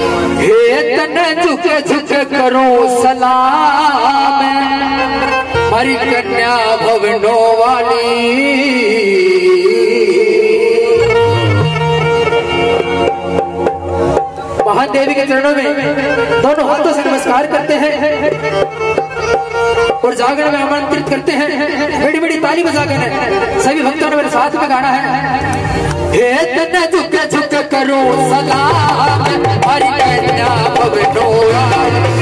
तने झुके झुके करो सलाम। हरी कन्या भवनो वाली। महादेवी के चरणों में दोनों हाथों से नमस्कार करते हैं। और जागरण में आमंत्रित करते हैं। बड़ी बड़ी ताली बजाकर सभी भक्तों ने मेरे साथ में गाना है। हे करो हरि कन्या भवनोरा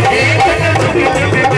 हे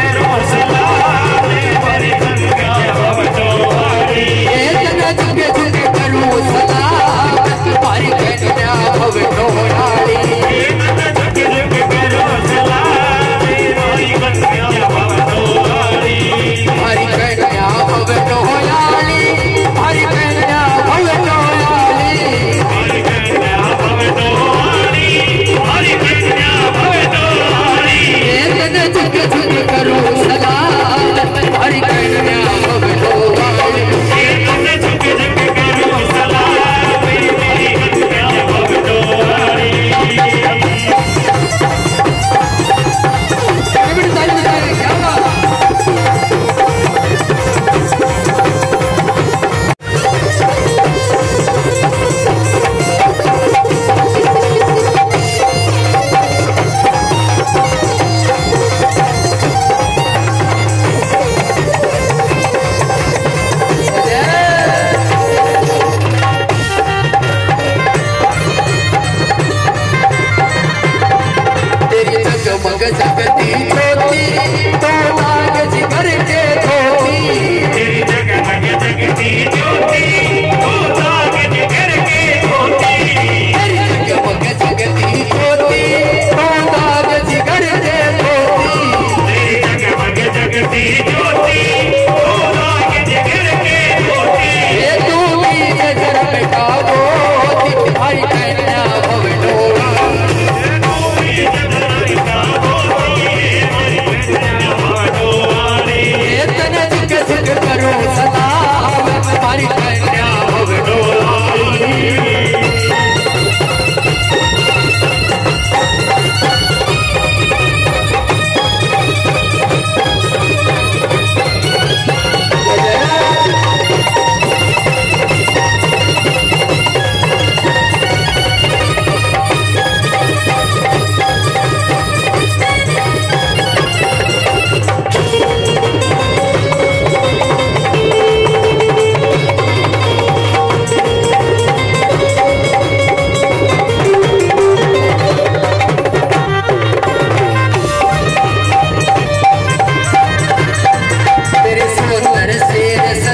Mercedes.